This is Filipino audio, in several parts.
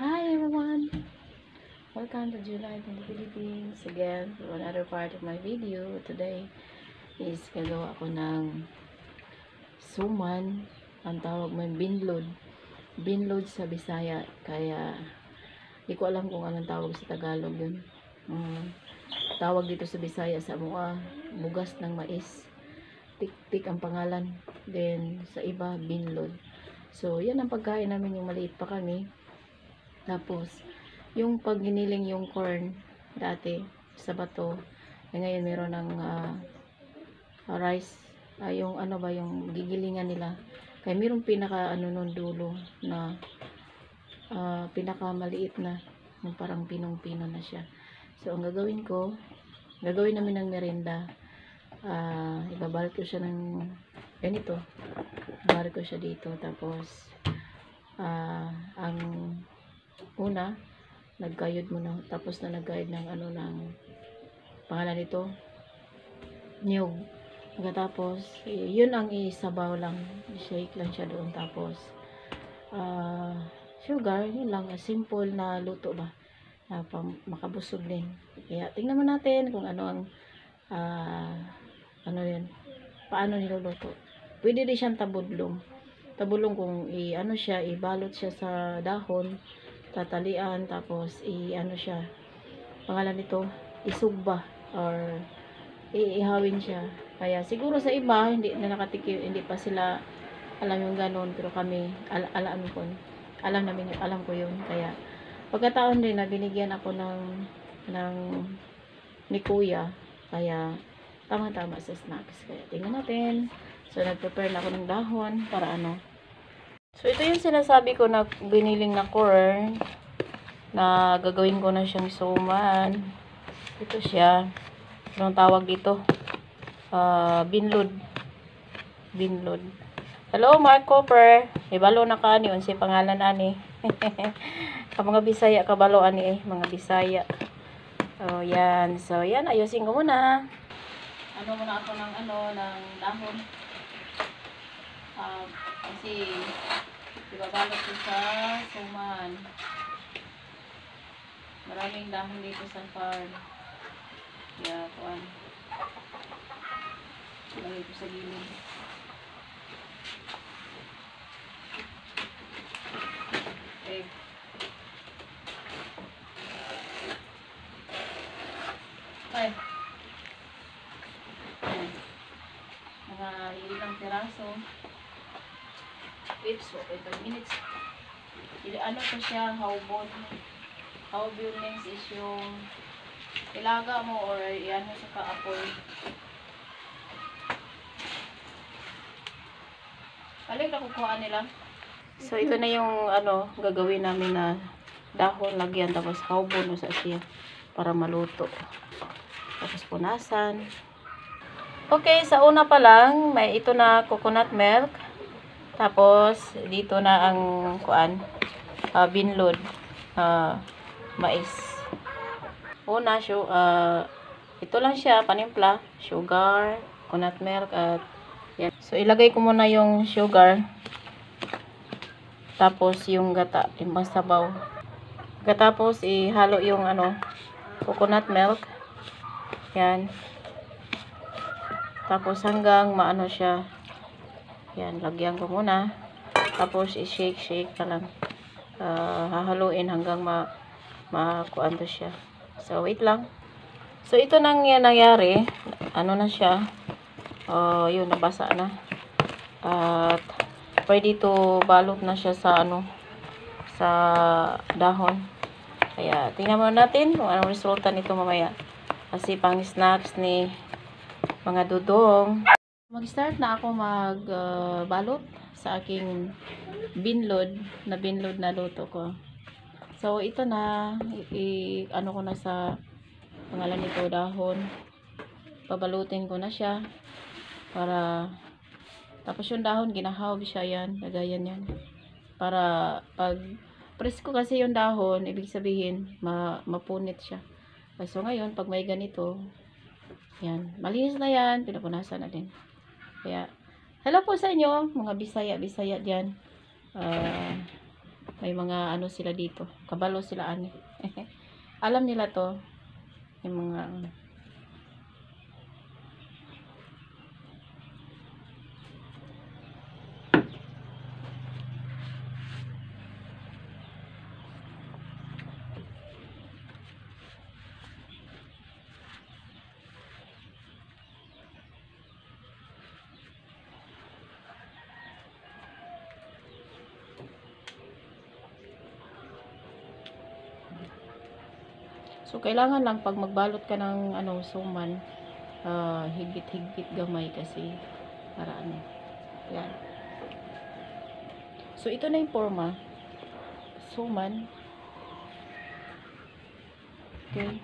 Hi everyone! Welcome to July in the Philippines again for another part of my video. Today is gagawa ako ng suman. Ang tawag mo binlod. Binlod sa Bisaya. Kaya hindi ko alam kung anong tawag sa Tagalog yun. Mm, tawag dito sa Bisaya sa mua, bugas ng mais. Tik-tik ang pangalan. Then sa iba, binlod. So, yan ang pagkain namin yung maliit pa kami. Tapos, yung pag giniling yung corn dati sa bato, eh ngayon meron ng ah, rice, ah, yung ano ba, yung gigilingan nila. Kaya meron pinaka ano nun dulo na ah, pinaka maliit na, yung parang pinong-pino na siya. So, ang gagawin ko, gagawin namin ng merenda. Ah, ibabalot ko siya ng ganito. Ibabalot ko siya dito. Tapos, ah, ang una, nagkayod muna. Tapos na nagkayod ng ano ng pangalan nito, niyog. Pagkatapos, y- yun ang isabaw lang. Shake lang siya doon. Tapos, ah, sugar, yun lang. Simple na luto ba? Na pam- makabusog din. Kaya, tingnan mo natin kung ano ang, ah, ano yun, paano niluluto. Pwede din siyang tabudlong. Tabulong kung i ano siya, ibalot siya sa dahon, tatalian, tapos i ano siya, pangalan nito, isugba or iihawin siya. Kaya siguro sa iba, hindi na nakatikim, hindi pa sila alam yung ganon, pero kami, al alam ko, alam namin, yun, alam ko yun. Kaya, pagkataon din na binigyan ako ng, ng, ni kuya, kaya, tama-tama sa snacks. Kaya, tingnan natin. So, nag-prepare na ako ng dahon para ano. So, ito yung sinasabi ko na biniling na corn na gagawin ko na siyang suman. Ito siya. Anong tawag dito? Ah, binlod. Binlod. Hello, Mark Cooper. Ibalo na ka ni unsay pangalan ani. Ka mga Bisaya kabalo ani eh, mga Bisaya. Oh, yan. So, yan ayusin ko muna. Ano muna ako ng ano ng dahon. Ah, kasi ibabalot ko sa suman. Maraming dahon dito sa farm. Kaya, kuan. Lagay ko sa gilid. Okay. Ay. Ayan. Mga ilang piraso. Wait, so, wait a minutes. Ili- Ano to siya, hawbon. Hawbon means is yung ilaga mo or yan mo sa kaapoy. Balik na kukuha nila. So, ito na yung ano, gagawin namin na dahon, lagyan, tapos hawbon mo sa siya para maluto. Tapos punasan. Okay, sa una pa lang, may ito na coconut milk. Tapos, dito na ang kuan, ah, binlod, ah, mais. Una, syu, ah, ito lang siya, panimpla, sugar, coconut milk, at yan. So, ilagay ko muna yung sugar. Tapos, yung gata, yung masabaw. Pagkatapos, ihalo yung ano, coconut milk. Yan. Tapos, hanggang maano siya, yan, lagyan ko muna. Tapos, i-shake-shake ka lang. Ah, hahaluin hanggang ma makuan to siya. So, wait lang. So, ito nang yan nangyari. Ano na siya. Oh, yun, nabasa na. At, pwede to balot na siya sa ano, sa dahon. Kaya, tingnan muna natin kung anong resulta nito mamaya. Kasi pang snacks ni mga dudong. Mag-start na ako mag-balot sa aking binlod na binlod na luto ko. So, ito na, i, ano ko na sa pangalan nito, dahon. Pabalutin ko na siya para tapos yung dahon, ginahawb siya yan, lagayan yan. Para pag presko kasi yung dahon, ibig sabihin, ma, mapunit siya. So, ngayon, pag may ganito, yan, malinis na yan, pinapunasan na din. Kaya, hello po sa inyo, mga Bisaya, Bisaya dyan. Ah, May mga ano sila dito. Kabalo sila ani. Alam nila to. Yung mga So, kailangan lang pag magbalot ka ng ano, suman, ah, higit-higit gamay kasi para ano. Yan. So, ito na yung forma. Suman. Okay.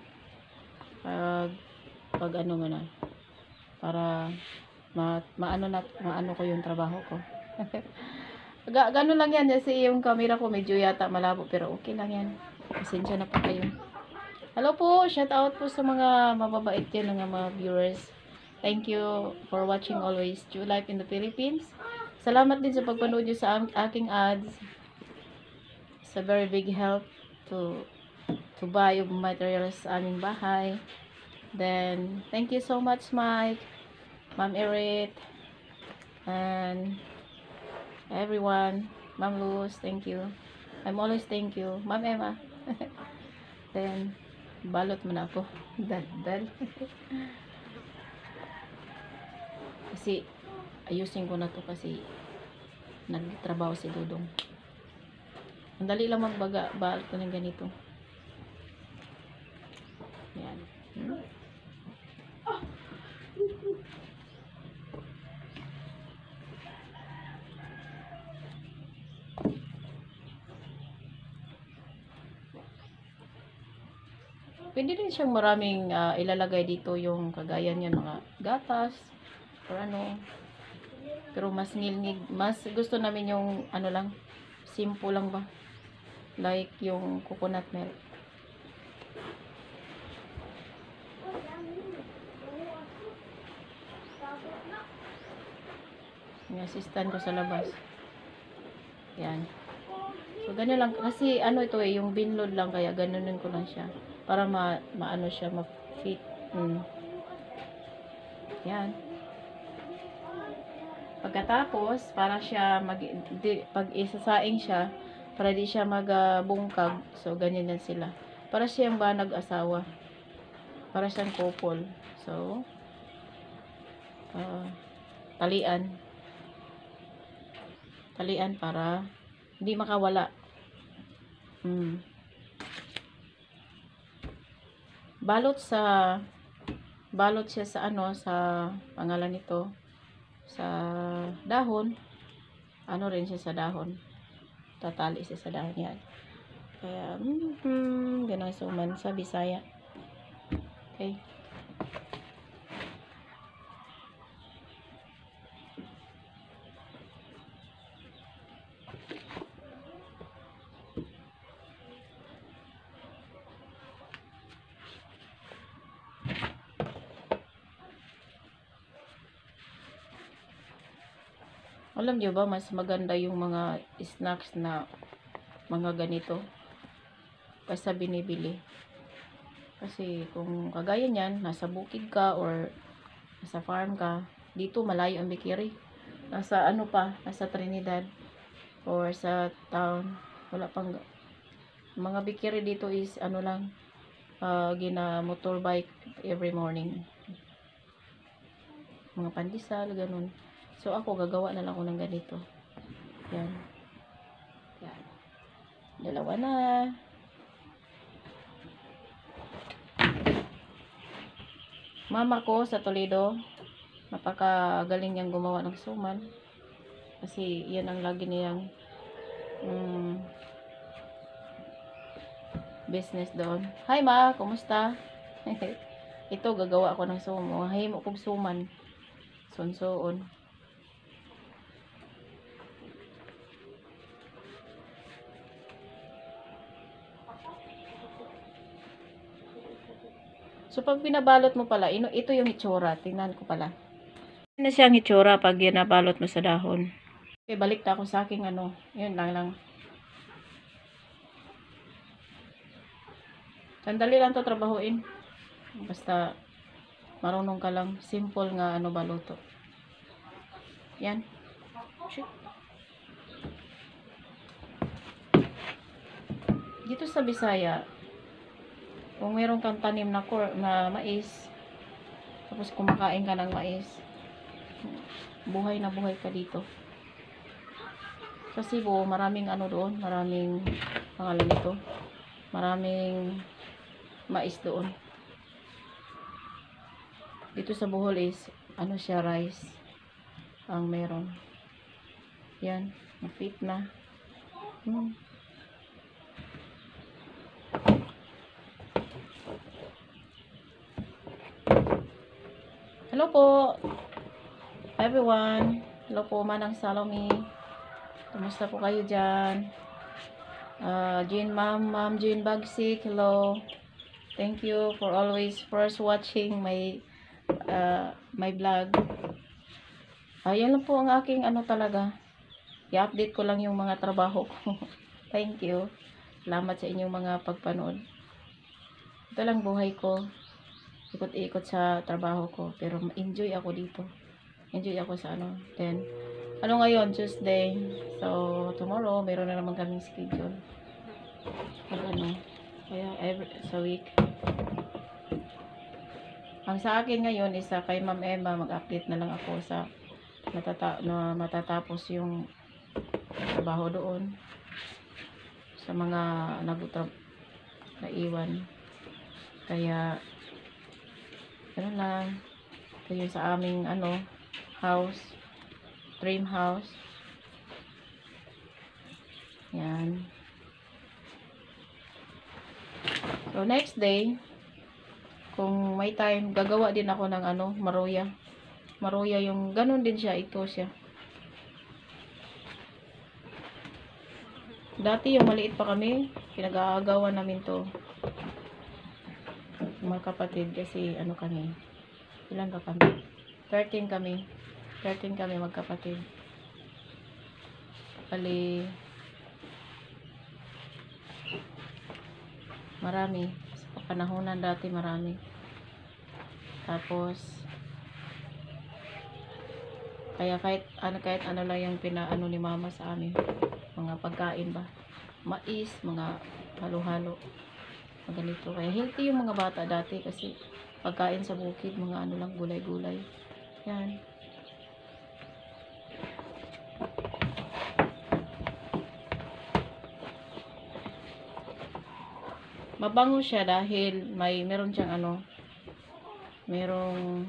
Pag, pag ano mo na. Para ma, maano na, maano ko yung trabaho ko. Ga, ganun lang yan kasi yung camera ko medyo yata malabo pero okay lang yan. Pasensya na pa kayo. Hello po, shout out po sa mga mababait yan ng mga viewers. Thank you for watching always True Life in the Philippines. Salamat din sa pagpanood nyo sa aking ads. It's a very big help to to buy yung materials sa aming bahay. Then, thank you so much Mike, Ma'am Erit, and everyone. Ma'am Luz, thank you. I'm always thank you. Ma'am Emma. Then, balot mo na ako. Dal-dal. kasi, ayusin ko na to kasi nagtrabaho si Dudong. Ang dali lang magbaga, balot ko ng ganito. Yan. Hmm? Pwede rin siyang maraming ah, ilalagay dito yung kagaya niyan mga gatas or ano. Pero mas ngilngig, mas gusto namin yung ano lang, simple lang ba? Like yung coconut milk. Yung assistant ko sa labas. Yan. So, ganun lang. Kasi, ano ito eh, yung binload lang, kaya ganunin ko lang siya. Para ma, maano siya, ma-fit. Hmm. Yan. Pagkatapos, para siya mag, di, pag isasaing siya, para di siya magbungkag. so, ganyan yan sila. Para siyang ba nag-asawa. Para siyang couple. So, ah, talian. Talian para hindi makawala. Hmm. Balot sa balot siya sa ano sa pangalan nito sa dahon. Ano rin siya sa dahon. Tatali siya sa dahon yan. Kaya, mm, hmm, ganun suman sa Bisaya. Okay. Alam niyo ba, mas maganda yung mga snacks na mga ganito kaysa binibili. Kasi kung kagaya niyan, nasa bukid ka or nasa farm ka, dito malayo ang bikiri. Nasa ano pa, nasa Trinidad or sa town, wala pang mga bikiri dito is ano lang, ah, gina motorbike every morning. Mga pandesal, ganun. So ako gagawa na lang ako ng ganito. Yan. Yan. Dalawa na. Mama ko sa Toledo, napakagaling niyang gumawa ng suman. Kasi yan ang lagi niyang mm, business doon. Hi ma, kumusta? Ito gagawa ako ng suman. Himo kog suman. Sunsoon. So, pag pinabalot mo pala, ino, ito yung itsura. Tingnan ko pala. Ito na siyang itsura pag ginabalot mo sa dahon. Okay, balik na ako sa aking ano. Yun lang lang. Sandali lang to trabahuin. Basta marunong ka lang. Simple nga ano baluto. Yan. Shit. Dito sa Bisaya, kung meron kang tanim na, cor na mais, tapos kumakain ka ng mais, buhay na buhay ka dito. Sa Cebu, maraming ano doon, maraming pangalan nito, maraming mais doon. Dito sa Bohol is, ano siya, rice, ang meron. Yan, na-fit na. Hmm. Hello po, everyone. Hello po, Manang Salome. Kumusta po kayo dyan? Uh, Jean Ma'am, Ma'am Jean Bagsik, hello. Thank you for always first watching my uh, my vlog. Ayun lang po ang aking ano talaga. I-update ko lang yung mga trabaho ko. Thank you. Salamat sa inyong mga pagpanood. Ito lang buhay ko. Ikot-ikot sa trabaho ko. Pero enjoy ako dito. Enjoy ako sa ano. Then, ano ngayon? Tuesday. So, tomorrow, meron na naman kaming schedule. Pag ano. Kaya, every, sa week. Ang sa akin ngayon is sa kay Ma'am Emma, mag-update na lang ako sa matata na matatapos yung trabaho doon sa mga nagutrap na iwan. Kaya, ano lang, ito yung sa aming ano, house, dream house. Yan. So, next day, kung may time, gagawa din ako ng ano, maruya. Maruya yung, ganun din siya, ito siya. Dati yung maliit pa kami, pinag-aagawan namin to. Mga kapatid, kasi ano kami, ilan ka kami? 13 kami. 13 kami magkapatid. Bali, marami. Sa panahonan dati marami. Tapos, kaya kahit ano kahit ano lang yung pinaano ni mama sa amin mga pagkain ba mais mga halo-halo ganito. Kaya healthy yung mga bata dati kasi pagkain sa bukid mga ano lang gulay-gulay. Yan. Mabango siya dahil may meron siyang ano merong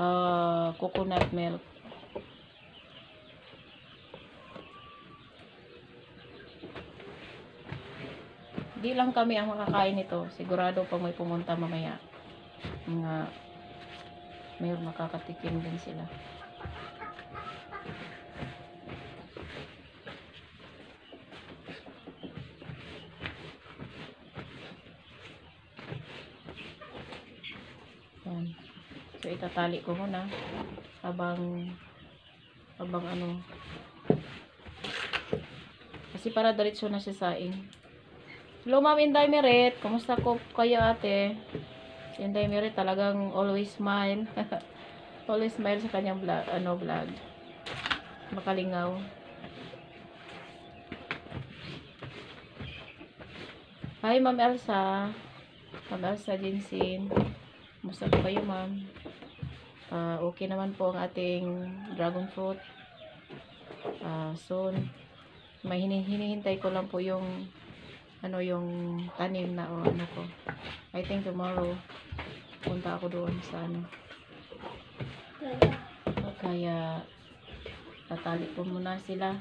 uh, coconut milk Di lang kami ang makakain nito. Sigurado pag may pumunta mamaya. Mga mayroon makakatikim din sila. Yan. So itatali ko muna habang habang ano kasi para diretso na siya saing. Hello, Ma'am Inday Merit. Kumusta ko kayo, ate? Si Inday Merit talagang always smile. always smile sa kanyang vlog, ano, vlog. Makalingaw. Hi, Ma'am Elsa. Ma'am Elsa Jinsin. Kumusta po kayo, Ma'am? Ah, okay naman po ang ating dragon fruit. Ah, soon. May hini- hinihintay ko lang po yung ano yung tanim na o ano ko. I think tomorrow punta ako doon sa ano. Kaya tatali ko muna sila.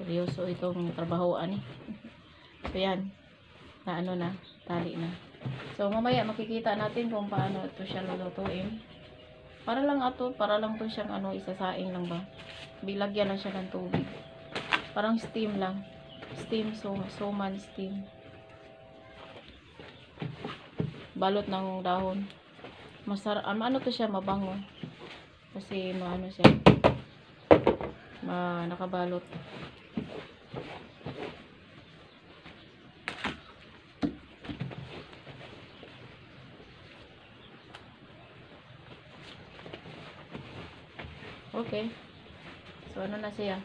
Seryoso itong trabahoan eh. So, yan. Na ano na, tali na. So, mamaya makikita natin kung paano ito siya lulutuin. Para lang ato, para lang to siyang ano, isasaing lang ba. Bilagyan lang siya ng tubig. Parang steam lang. Steam, so, suman steam. balot ng dahon. Masarap, um, ano to siya, mabango. Kasi maano siya, ma nakabalot. Okay. Na siya?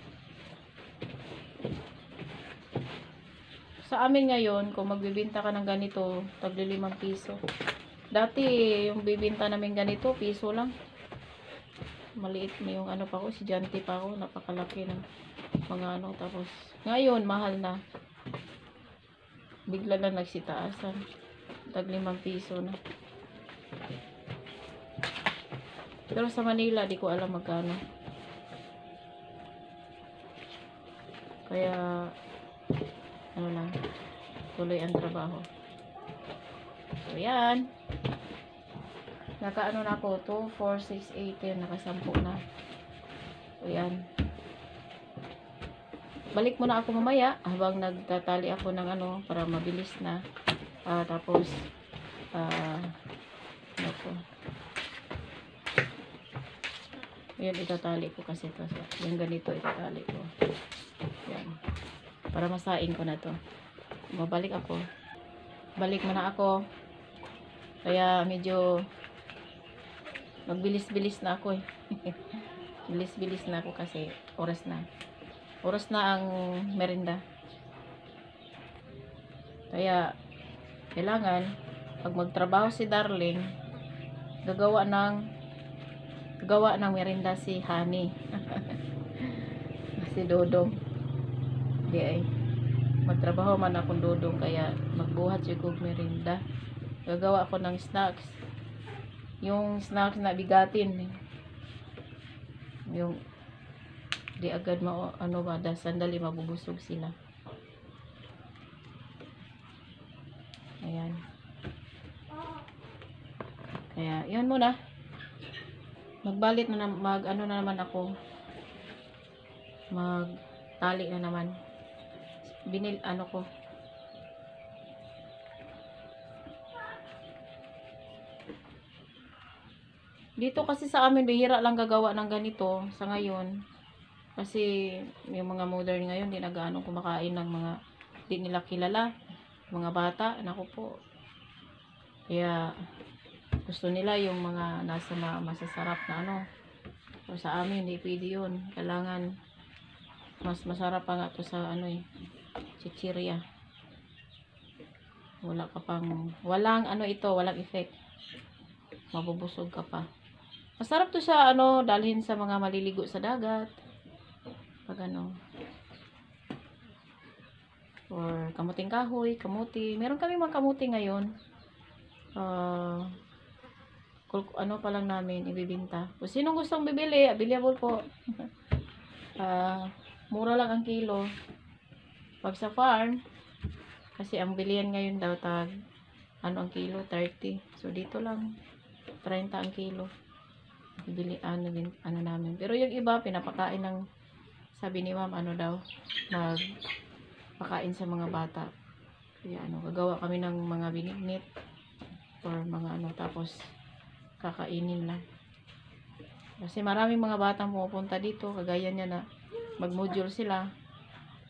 Sa amin ngayon, kung magbibinta ka ng ganito, tagli limang piso. Dati, yung bibinta namin ganito, piso lang. Maliit mo yung ano pa ko, si Janty pa ako, napakalaki ng mga ano. Tapos, ngayon, mahal na. Bigla lang nagsitaasan. Tag limang piso na. Pero sa Manila, di ko alam magkano. Kaya, ano lang, tuloy ang trabaho. So, yan. Nakaano na ako, 2, 4, 6, 8, yun, nakasampu na. So, yan. Balik muna ako mamaya habang nagtatali ako ng ano, para mabilis na. Ah, tapos, ah, ano ko, Ayan, itatali ko kasi ito. Yung ganito, itatali ko. Yan. Para masaing ko na to. Babalik ako. Balik muna ako. Kaya medyo magbilis-bilis na ako eh. Bilis-bilis na ako kasi oras na. Oras na ang merinda. Kaya kailangan pag magtrabaho si Darling gagawa ng gawa ng merinda si Honey. si Dodong. Di ay. Magtrabaho man akong Dodong kaya magbuhat siya kong merinda. Gagawa ako ng snacks. Yung snacks na bigatin. Yung di agad ma ano ba dahil sandali mabubusog sila. Ayan. Kaya, yun muna magbalit na mag ano na naman ako. Mag tali na naman. Binil ano ko. Dito kasi sa amin bihira lang gagawa ng ganito sa ngayon. Kasi yung mga modern ngayon di nagaano kumakain ng mga di nila kilala. Mga bata naku po. Kaya gusto nila yung mga nasa ma masasarap na ano. O sa amin hindi pwede yun. Kailangan mas masarap pa nga to sa ano eh chichirya. Wala ka pang walang ano ito walang effect. Mabubusog ka pa. Masarap to sa ano dalhin sa mga maliligo sa dagat. Pag ano. Or kamuting kahoy kamuti. Meron kami mga kamuti ngayon. Kul- ano pa lang namin ibibinta. Kung sinong gustong bibili, available po. Ah, mura lang ang kilo. Pag sa farm, kasi ang bilihan ngayon daw tag ano ang kilo 30. So dito lang 30 ang kilo. Bibili ano din ano namin. Pero yung iba pinapakain ng sabi ni ma'am ano daw mag pakain sa mga bata. Kaya ano, gagawa kami ng mga binignit or mga ano tapos kakainin lang. Kasi maraming mga batang pumupunta dito, kagaya niya na mag-module sila.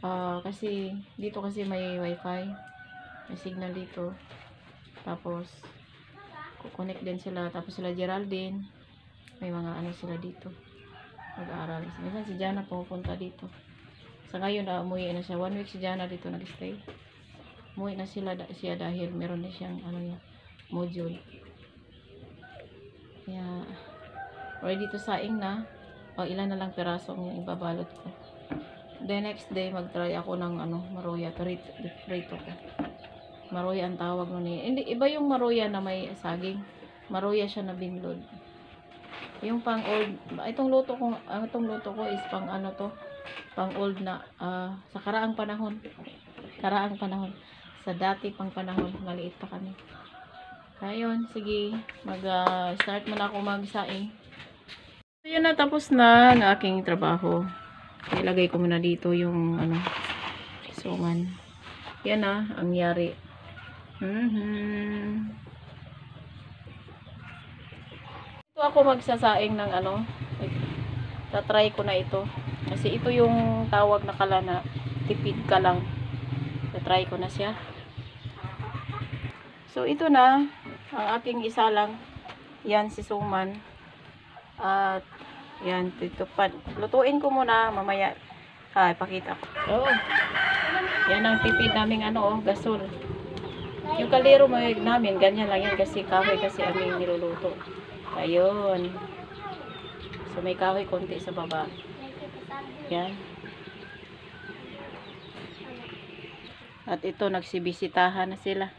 Ah, kasi dito kasi may wifi, may signal dito. Tapos kukonek din sila, tapos sila Geraldine, may mga ano sila dito. Mag-aaral. Minsan si Jana pumupunta dito. Sa ngayon, uh, umuwi na siya. One week si Jana dito nag-stay. Umuwi na sila siya dahil meron na siyang ano module. Kaya, ready to saing na. O, ilan na lang peraso ang ibabalot ko. The next day, mag-try ako ng ano, maruya. Prito, prito ko. Maruya ang tawag nun eh. Hindi, iba yung maruya na may saging. Maruya siya na binlod. Yung pang old, itong luto ko, itong luto ko is pang ano to, pang old na, ah, sa karaang panahon. Karaang panahon. Sa dati pang panahon, maliit pa kami. Kaya yun, sige, mag-start muna ako magsaing. So, yun na, tapos na ang aking trabaho. Ilagay ko muna dito yung, ano, suman. Yan na, ang yari. Mhm. Ito ako magsasaing ng ano. Tatry ko na ito. Kasi ito yung tawag na kala na tipid ka lang. Tatry ko na siya. So ito na. Ang aking isa lang. Yan si Suman. At yan, dito pa. Lutuin ko muna mamaya. Ha, ipakita ko. Oh. Yan ang tipid naming ano, oh, gasol. Yung kalero mo namin, ganyan lang yan kasi kahoy kasi aming niluluto. Ayun. So may kahoy konti sa baba. Yan. At ito, nagsibisitahan na sila.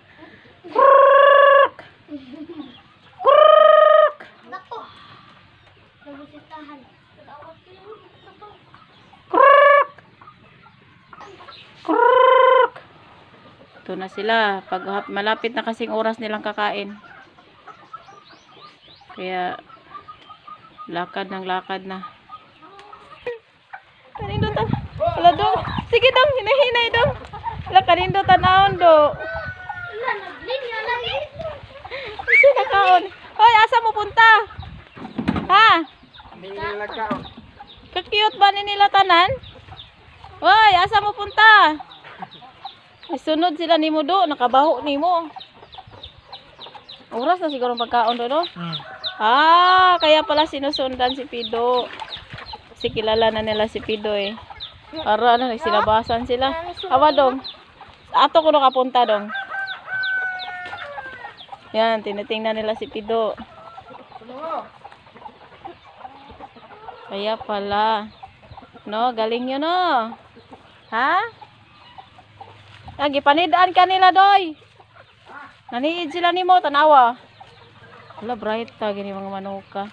Nako. Nabusitahan. Ito na sila. Pag malapit na kasing oras nilang kakain. Kaya, lakad ng lakad na. Kanindo tan. Wala dong. Sige dong, hinahinay dong. Wala kanindo tanawon do. Wala, naglinya lagi. Kasi nakaon. Hoy, asa mo punta? Ha? Kakiyot ba ni nila tanan? Hoy, asa mo punta? Ay, sunod sila ni mo do, nakabaho ni mo. Oras na siguro ang pagkaon do, no? Ah, kaya pala sinusundan si Pido. Kasi kilala na nila si Pido eh. Para ano, sinabasan sila. Awa dong. Ato ko nakapunta dong. Yan, tinitingnan nila si Pido. Kaya pala. No, galing yun no. Ha? Ah, gipanidaan ka nila doy. Naniid sila ni mo, tanawa. Wala, bright ta, gini mga manuka.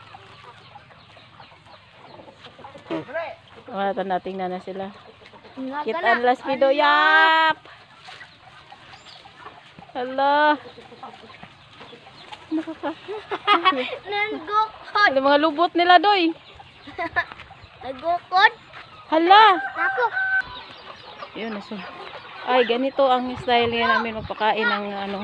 Wala, tanda, tingnan na sila. Kita ang last video, yap! Hala. Nagukod. Hala, mga lubot nila, doy. Nagukod. Hala. Nako. Yun, aso. Ay, ganito ang style niya namin magpakain ng ano.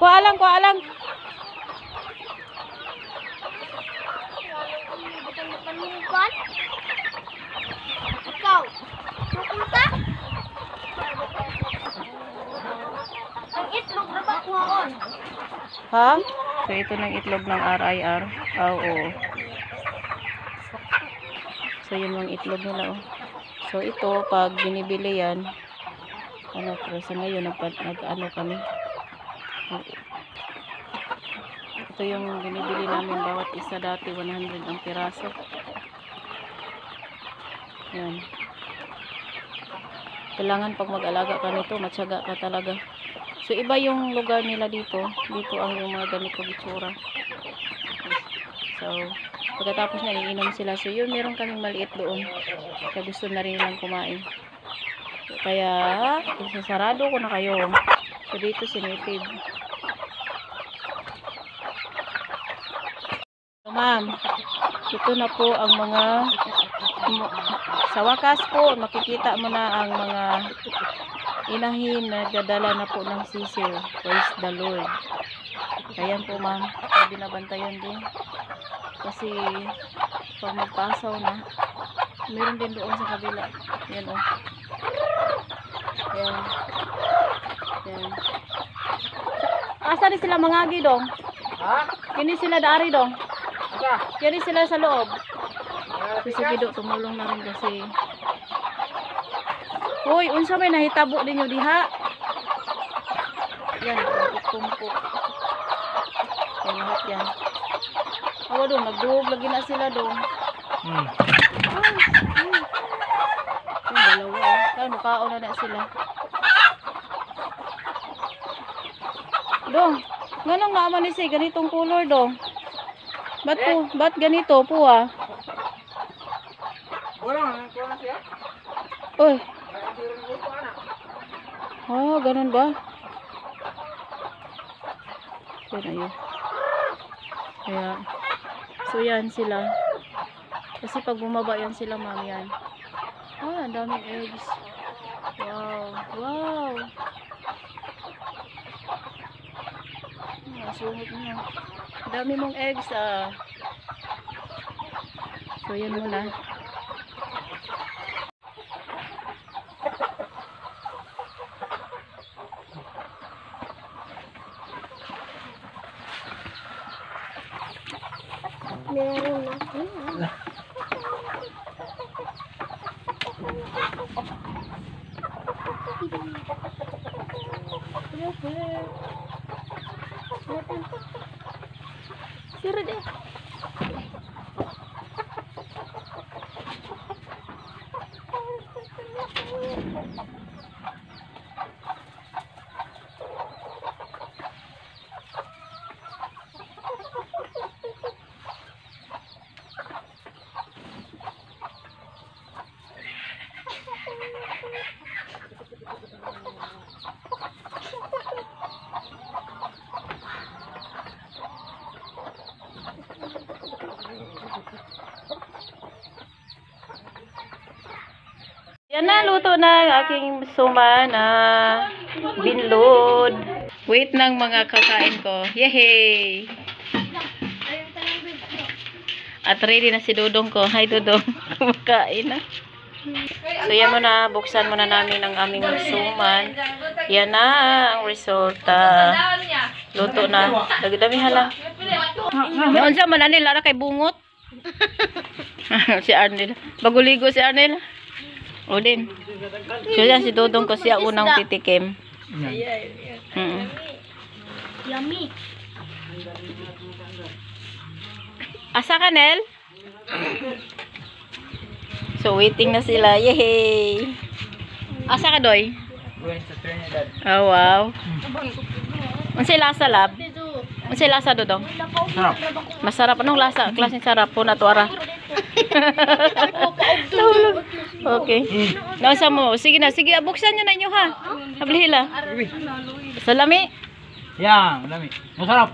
Kuha lang, kuha lang. Panugan. Ikaw. Pupunta. Ang itlog na ba kuhaon? Ha? So, ito ng itlog ng RIR. Ah, oo. So, yun yung itlog nila, oh. So, ito, pag binibili yan, ano, pero sa ngayon, nag, nag ano kami. Ito yung binibili namin bawat isa dati, 100 ang piraso. Yan. Kailangan pag mag-alaga ka nito, matyaga ka talaga. So, iba yung lugar nila dito. Dito ang yung mga ganito bitsura. So, pagkatapos niya, iinom sila. So, yun, meron kaming maliit doon. Kaya gusto na rin nilang kumain. Kaya, isasarado ko na kayo. So, dito sinipid. So, ma'am, ito na po ang mga sa wakas po, makikita mo na ang mga inahin na dadala na po ng sisiw. Praise the Lord. Ayan po ma'am, binabantayan din. Kasi pag magpasaw na, meron din doon sa kabila. Yan o. Yan. Yan. Asa rin sila mangagi dong? Ha? Kini sila dari dong? Asa? Kini sila sa loob. Ah, Si Pido tumulong na rin kasi. Hoy, unsa may nahitabo ninyo diha? Yan, kumpo. Yan lahat yan. Awa doon, nagduhog lagi na sila doon. Hmm. Yung dalawa oh. Kaya na na sila. Dong, nganong naaman ni si ganitong color dong? Ba't po, ba't ganito po ah? Wala, na siya. Uy, Kaya tiro ng grupo, anak. Ah, ganun ba? Yan ayun. Kaya, so yan sila. Kasi pag bumaba yan sila, ma'am, yan. Ah, ang daming eggs. Wow. Wow. Kasungot niya. Ang Dami mong eggs ah. So yan muna. Meron na. Sira deh. Yan na, luto na ang aking suma na binlod. Wait ng mga kakain ko. Yehey! At ready na si Dudong ko. Hi Dudong. Kumakain na. So yan muna, buksan muna namin ang aming suman. Yan na ang resulta. Luto na. Dagdamihan lang. Noon sa mananil, ara kay bungot. si Arnel. Baguligo si Arnel. O din. So yan si Dudong ko siya unang titikim. Mm. Yummy. Asa ka, Nel? So, waiting na sila. Yehey! Asa ka, Doy? Going sa Trinidad. Oh, wow. Unsay lasa, lab? Unsay lasa, Dudong? Sarap. Masarap. Anong lasa? Klaseng sarap po na tuwara. Nahulog. okay. Nausa mo. Sige na. Sige, buksan nyo na inyo, ha? Hablihila. Salami. Yan, dami. Masarap.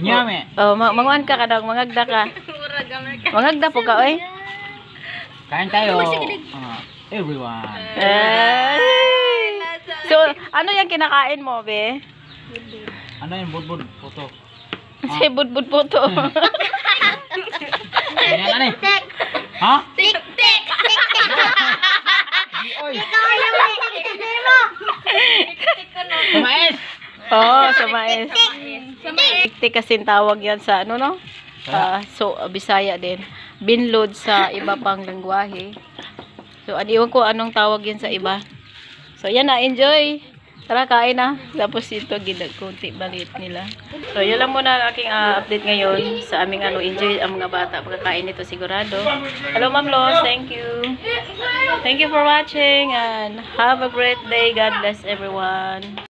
Nyame. Oh, ma manguan ka kadang mangagda ka. Mangagda po ka, oy. Kain tayo. Ah, everyone. Ay! So, ano yung kinakain mo, be? Ano yung budbud? Puto. Si budbud po to. Yan ano eh? Ha? Tik tik. Oy, Ikaw yung hindi mo. kumais! Oo, oh, sa mais. Tiktik kasi tawag yan sa ano, no? Ah, so, ah, Bisaya din. Binload sa iba pang lengguwahe. So, adiwan ko anong tawag yan sa iba. So, yan na. Enjoy! Tara, kain na. Tapos ito, kunti balit nila. So, yun lang muna ang aking ah, update ngayon sa aming ano, enjoy ang mga bata pagkakain nito sigurado. Hello, Ma'am Los. Thank you. Thank you for watching and have a great day. God bless everyone.